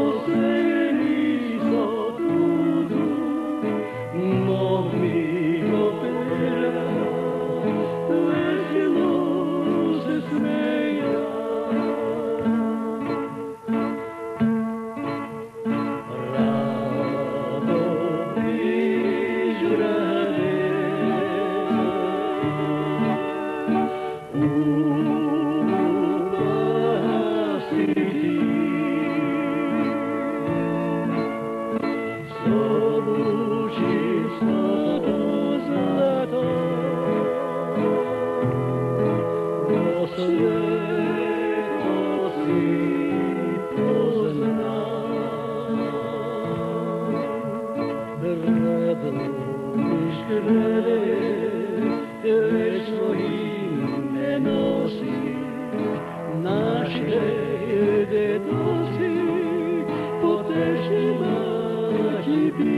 por ser. Μισκεράνε το εσωτερικό σου, να σε ευδαιτάσει, πότε η μακιβία.